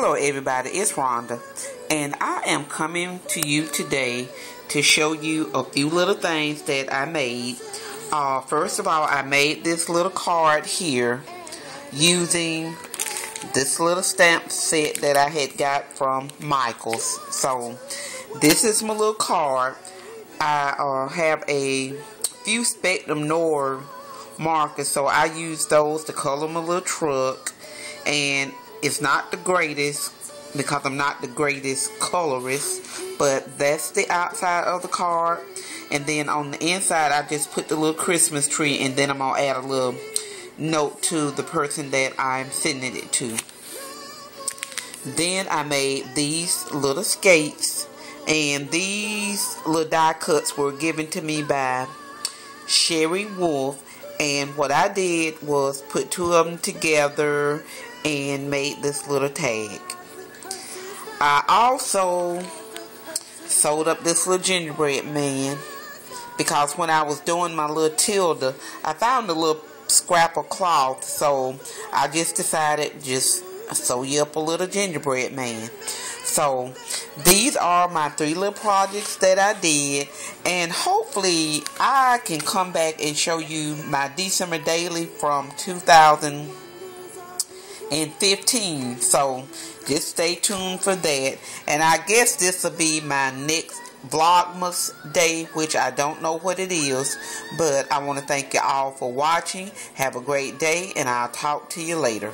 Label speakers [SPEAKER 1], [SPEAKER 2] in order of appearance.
[SPEAKER 1] everybody, it's Rhonda, and I am coming to you today to show you a few little things that I made. Uh, first of all, I made this little card here using this little stamp set that I had got from Michaels. So, this is my little card. I uh, have a few Spectrum Noir markers, so I use those to color my little truck. And it's not the greatest because I'm not the greatest colorist, but that's the outside of the card. And then on the inside, I just put the little Christmas tree, and then I'm gonna add a little note to the person that I'm sending it to. Then I made these little skates, and these little die cuts were given to me by Sherry Wolf. And what I did was put two of them together and made this little tag. I also sewed up this little gingerbread man because when I was doing my little Tilda, I found a little scrap of cloth, so I just decided just sew you up a little gingerbread man. So these are my three little projects that I did, and hopefully I can come back and show you my December daily from 2000 and 15. So just stay tuned for that. And I guess this will be my next Vlogmas day, which I don't know what it is. But I want to thank you all for watching. Have a great day, and I'll talk to you later.